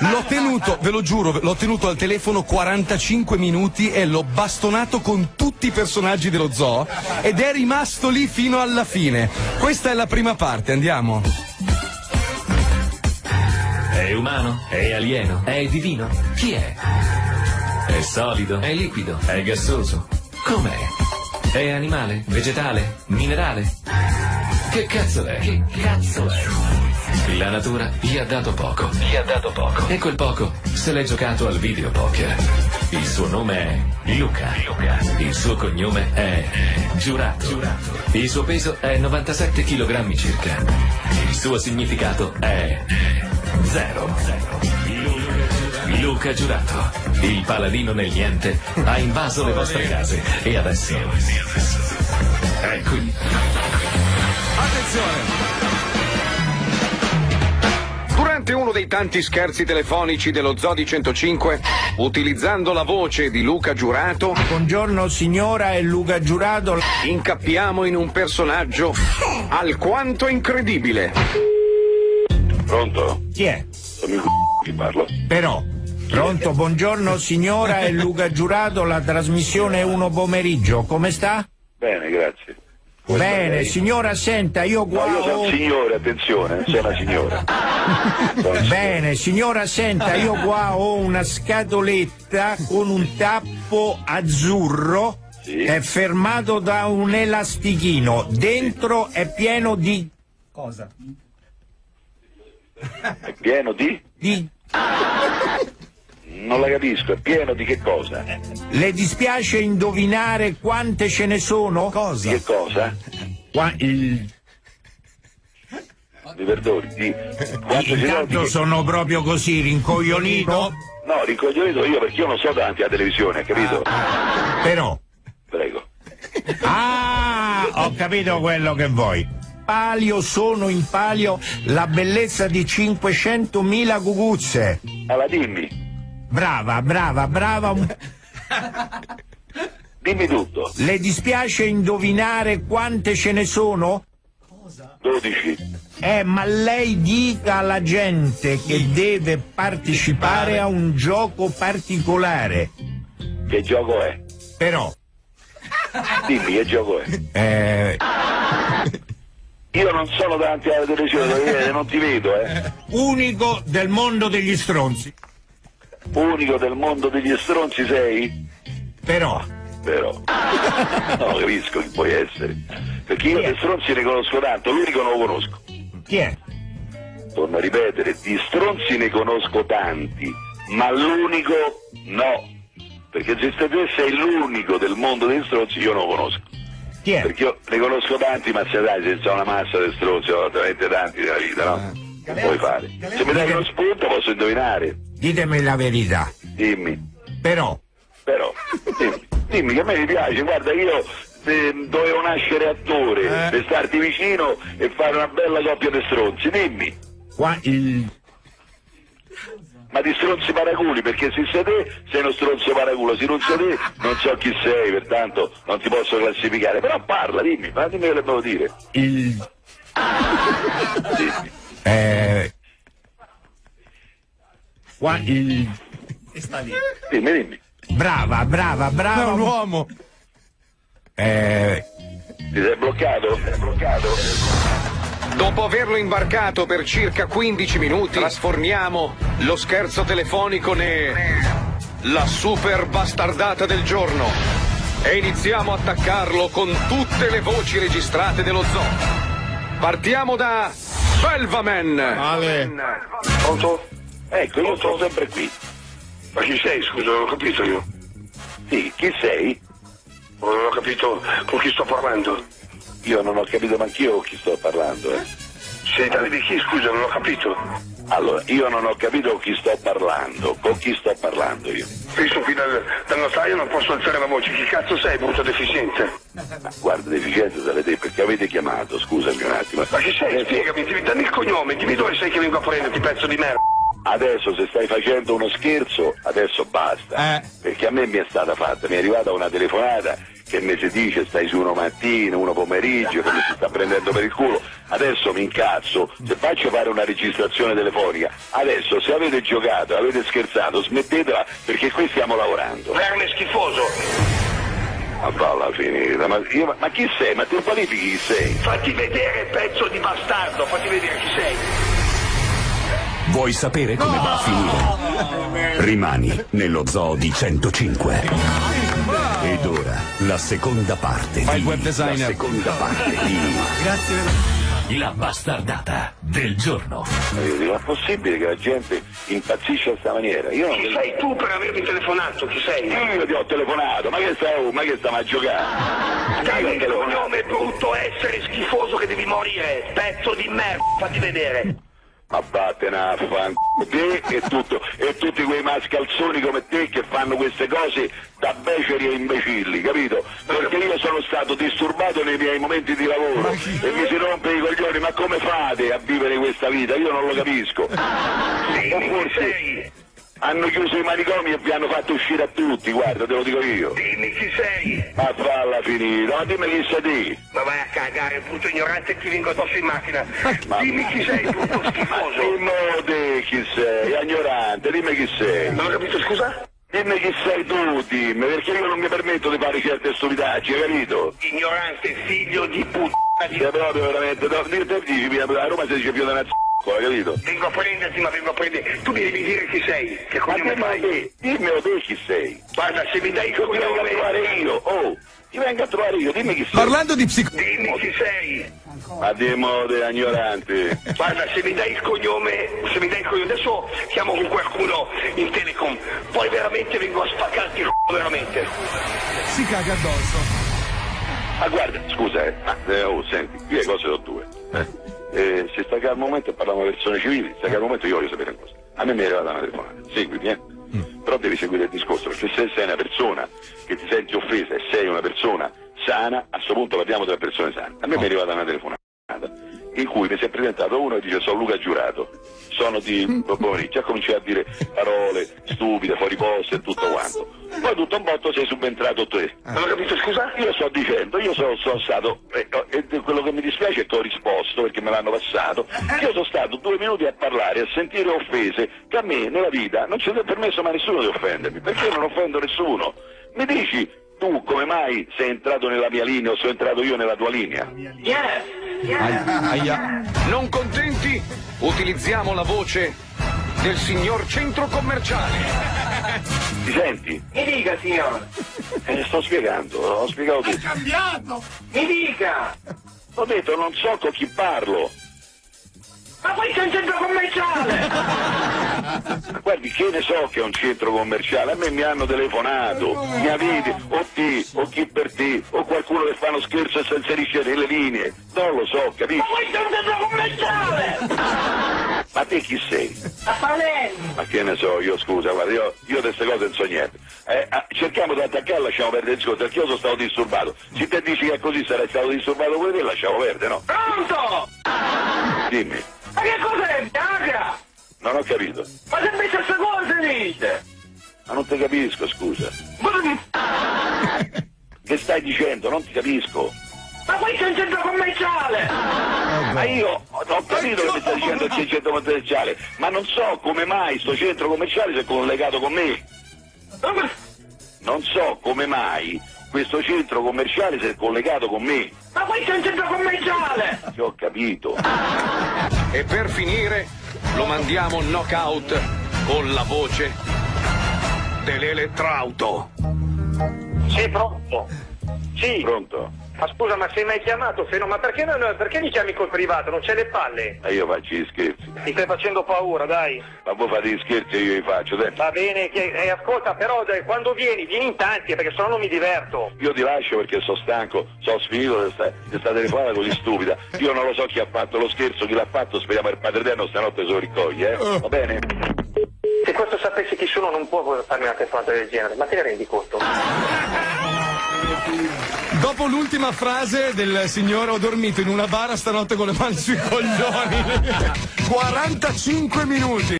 L'ho tenuto, ve lo giuro, l'ho tenuto al telefono 45 minuti e l'ho bastonato con tutti i personaggi dello zoo ed è rimasto lì fino alla fine. Questa è la prima parte, andiamo. È umano? È alieno? È divino? Chi è? È solido? È liquido? È gassoso? Com'è? È animale? Vegetale? Minerale? Che cazzo è? Che cazzo è? La natura gli ha dato poco. Gli ha dato poco. E quel poco se l'è giocato al videopoker. Il suo nome è Luca. Luca. Il suo cognome è Giurato. Giurato. Il suo peso è 97 kg circa. Il suo significato è zero. Luca Giurato, il paladino nel niente, ha invaso le vostre case e adesso è qui. Attenzione! Uno dei tanti scherzi telefonici dello Zodi 105, utilizzando la voce di Luca Giurato, Buongiorno signora, è Luca Giurato. incappiamo in un personaggio alquanto incredibile. Pronto? Chi è? Sono il c***o chi parla. Però. Pronto, buongiorno signora, è Luca Giurato, la trasmissione è uno pomeriggio. Come sta? Bene, grazie. Bene, signora, senta, io No, qua io sono ho... un signore, attenzione, sono una signora. Sono Bene, signora, senta, io qua ho una scatoletta con un tappo azzurro Sì. è fermato da un elastichino. Dentro è pieno di... signore. È pieno di? di... Non la capisco, è pieno di che cosa? Le dispiace indovinare quante ce ne sono? Di che cosa? Qua- il- Mi perdoni, di Intanto sono proprio così, rincoglionito, No, ricoglionito io perché io non sto davanti alla televisione, capito? però... Prego. Ah, ho capito quello che vuoi. Palio sono in palio la bellezza di 500.000 guguzze. Allora dimmi, Brava, brava, brava. dimmi tutto. Le dispiace indovinare quante ce ne sono? 12. Eh, ma lei dica alla gente che deve partecipare a un gioco particolare. Che gioco è? Però, Dimmi che gioco è. eh, Io non sono davanti alla televisione, non ti vedo, eh. unico del mondo degli stronzi. Unico del mondo degli stronzi sei? Però, Però. No, capisco chi puoi essere. Perché io di stronzi ne conosco tanto, l'unico non lo conosco. chi è? Torno a ripetere, di stronzi ne conosco tanti, ma l'unico no. Perché se te sei l'unico del mondo degli stronzi, io non lo conosco. Chi è? Perché io ne conosco tanti, ma se dai, senza una massa di stronzi, ho veramente tanti nella vita, no? Che puoi fare? Se mi dai uno spunto posso indovinare. Ditemi la verità. Dimmi. Però, Però, dimmi, dimmi che a me mi piace, guarda io eh, dovevo nascere attore, per starti vicino e fare una bella coppia di stronzi, dimmi. qua il... Ma di stronzi paraculi, perché se sei te sei uno stronzo paraculo, se non sei te non so chi sei, pertanto non ti posso classificare. Però parla, dimmi, ma dimmi che le devo dire. il... Dimmi. Eh, qua il... Dimmi, dimmi. Brava, brava, È brava. un uomo! Eh, Ti sei bloccato? Sei bloccato? Dopo averlo imbarcato per circa 15 minuti, trasformiamo lo scherzo telefonico la super bastardata del giorno e iniziamo a attaccarlo con tutte le voci registrate dello zoo. Partiamo da Belvaman. Ale! Pronto? Ecco, io sono sempre qui. Ma chi sei, scusa, non ho capito io. Sì, chi sei? Non ho capito con chi sto parlando. Io non ho capito manch'io con chi sto parlando, eh. Sei tale di chi, scusa, non ho capito. Allora, io non ho capito con chi sto parlando. Con chi sto parlando io? Io sono qui dal, dal notaio non posso alzare la voce. Chi cazzo sei, brutto deficiente? Ma guarda, deficienza se le te perché avete chiamato, scusami un attimo. Ma chi sei? Adesso- Spiegami, ti dammi il cognome, dimmi dove sei che vengo a prenderti, pezzo di merda. Adesso se stai facendo uno scherzo, adesso basta. Eh. Perché a me mi è stata fatta, mi è arrivata una telefonata che mi si dice stai su uno mattino, uno pomeriggio, che mi si sta prendendo per il culo. Adesso mi incazzo, se faccio fare una registrazione telefonica, adesso se avete giocato, avete scherzato, smettetela perché qui stiamo lavorando. Verme schifoso. Ma falla finita, ma, io- ma chi sei? Ma ti qualifichi chi sei? Fatti vedere, pezzo di bastardo, fatti vedere chi sei. Vuoi sapere come va a finire? Rimani nello zoo di 105. Ed ora la seconda parte Fai il di web designer. La seconda parte di La bastardata del giorno. Ma è possibile che la gente impazzisce a questa maniera? Io non Chi sei tu per avermi telefonato? Chi sei? Io ti ho telefonato, ma che stai, ma che stiamo a giocare? Dai telefonato. cognome brutto essere schifoso che devi morire, pezzo di merda, fatti vedere. Ma vattene a fan te e, tutto, e tutti quei mascalzoni come te che fanno queste cose da beceri e imbecilli, capito? Perché io sono stato disturbato nei miei momenti di lavoro e mi si rompe i coglioni, ma come fate a vivere questa vita? Io non lo capisco. Dimmi chi forse hanno chiuso i manicomi e vi hanno fatto uscire a tutti, guarda, te lo dico io. dimmi chi sei. Ma falla finita, ma dimmi chi sei te. Ma vai a cagare, brutto ignorante, ti vengo addosso in macchina. Dimmi chi sei, brutto schifoso. Dimmi te chi sei, ignorante, dimmi chi sei. Non ho capito, scusa? Dimmi chi sei tu, dimmi, perché io non mi permetto di fare certe stupidaggini, hai capito? Ignorante, figlio di puttana di... Sei proprio veramente, no, a Roma si dice più da una capito? Vengo a prenderti, ma vengo a prendere. Tu mi devi dire chi sei, che cognome dimmelo fai. te, dimmelo te chi sei. Guarda, se mi dai il Io ti vengo a trovare cognome... io, oh, ti vengo a trovare io, dimmi chi sei. Parlando di psico... Dimmi chi sei. Ma dimmo te, ignorante. Guarda, se mi dai il cognome, se mi dai il cognome, adesso chiamo con qualcuno in telecom, poi veramente vengo a spaccarti il c***o veramente. Si caga addosso. Ma guarda, scusa, eh, ma, eh, oh, senti, qui le cose sono due. Eh, se stai al momento parliamo di persone civili, stai al momento io voglio sapere una cosa. A me mi è arrivata una telefonata, seguimi, eh? Però devi seguire il discorso, perché se sei una persona che ti senti offesa e sei una persona sana, a questo punto parliamo delle persone sane. A me mi è arrivata una telefonata in cui mi si è presentato uno e dice sono Luca Giurato, sono di Borboni, già cominciai a dire parole stupide, fuori posto e tutto quanto. Poi tutto un botto sei subentrato te. Non ho capito, scusa? Io sto dicendo, io sono, sono stato, eh, e quello che mi dispiace è che ho risposto perché me l'hanno passato, io sono stato due minuti a parlare, a sentire offese che a me nella vita non ci è permesso mai nessuno di offendermi, perché io non offendo nessuno. Mi dici tu come mai sei entrato nella mia linea o sono entrato io nella tua linea? Aia, aia. Non contenti? Utilizziamo la voce del signor centro commerciale. Ti senti? Mi dica, signor. Eh, sto spiegando, ho spiegato tutto. Mi dica. Ho detto non so con chi parlo. Ma questo è un centro commerciale. Guardi, che ne so che è un centro commerciale, a me mi hanno telefonato, mi avete, o te, o chi per te, o qualcuno che fa uno scherzo e si inserisce nelle linee, non lo so, capito? Ma questo è un centro commerciale. Ma te chi sei? A Palermo. Ma che ne so, io scusa, guarda, io, io di queste cose non so niente. Eh, ah, cerchiamo di attaccare lasciamo perdere il discorso, perché io sono stato disturbato. Se te dici che è così sarai stato disturbato pure te, lasciamo perdere, no? Pronto? Dimmi, Ma che cos'è? Bianca? non ho capito. Ma se invece queste cose dice? Ma non ti capisco, scusa. Che stai dicendo? Non ti capisco. Ma questo è un centro commerciale. Ma io ho capito che mi stai dicendo che c'è il centro commerciale, ma non so come mai sto centro commerciale si è collegato con me. Non so come mai questo centro commerciale si è collegato con me. Ma questo è un centro commerciale. Che ho capito. E per finire lo mandiamo knockout con la voce dell'elettrauto. Sì, pronto. Sì. Pronto? Ma scusa, ma sei mai chiamato? Se no, ma perché, non, perché mi chiami col privato? Non c'è le palle? E io faccio gli scherzi. Mi stai facendo paura, dai. Ma voi fate gli scherzi e io li faccio, senti. Va bene, che, eh, ascolta, però dai, quando vieni, vieni in tanti, perché sennò non mi diverto. Io ti lascio perché sono stanco, sono sfinito di sta, di sta telefonata così stupida. Io non lo so chi ha fatto lo scherzo, chi l'ha fatto, speriamo il Padre Eterno stanotte se lo riccoglie, eh? Va bene? Se questo sapessi chi sono non può farmi una telefonata del genere, ma te ne rendi conto? Dopo l'ultima frase del signore ho dormito in una bara stanotte con le mani sui coglioni. 45 minuti.